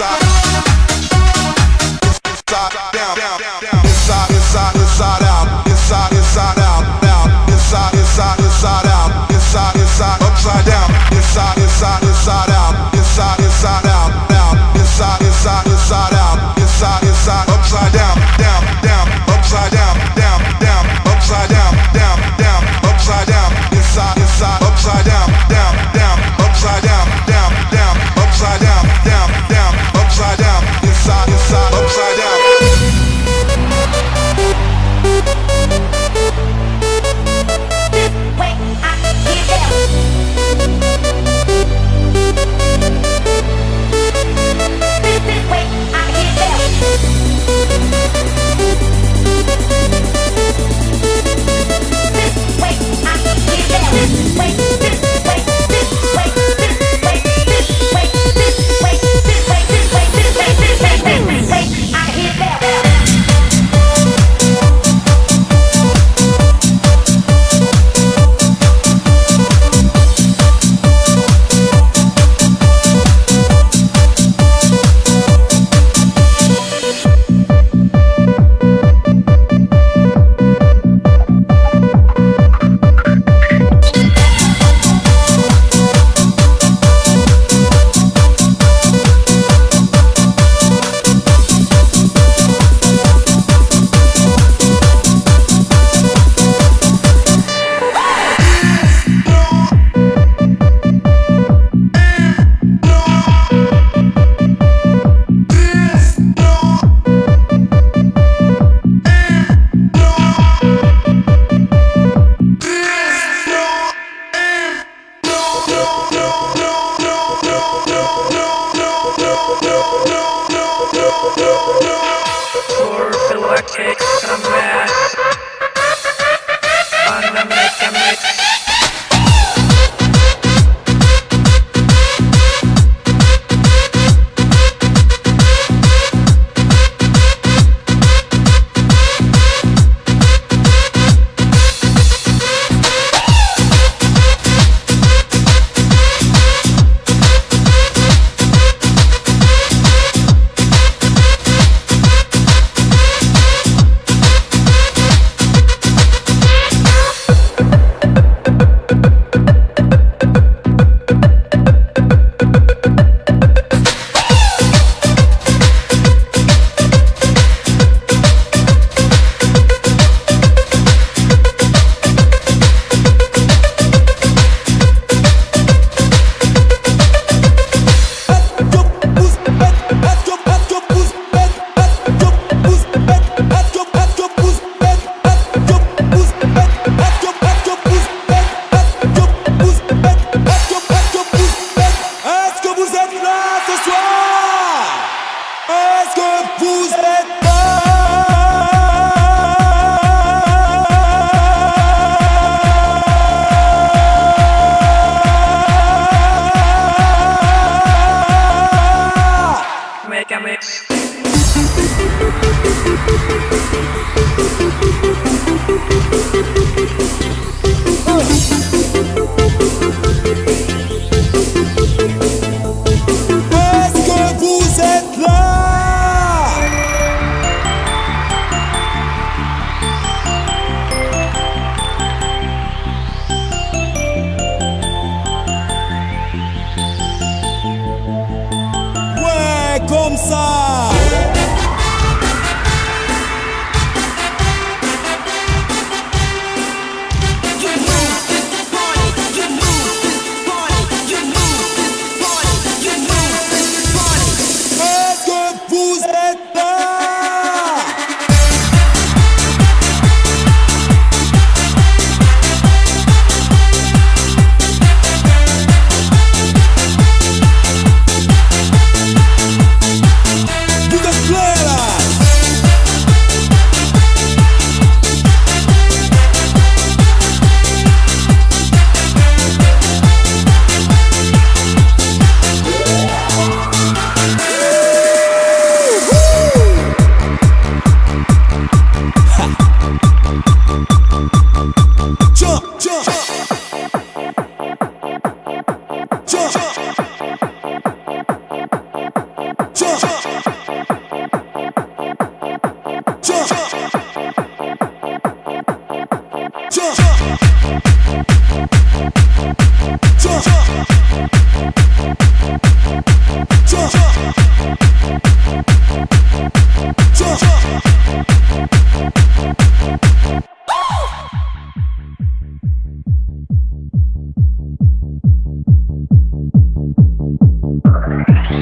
Wait, Or do I take man? Jump,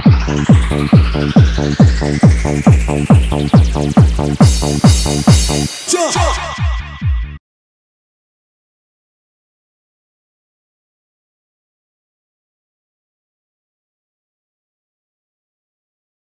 Thank you.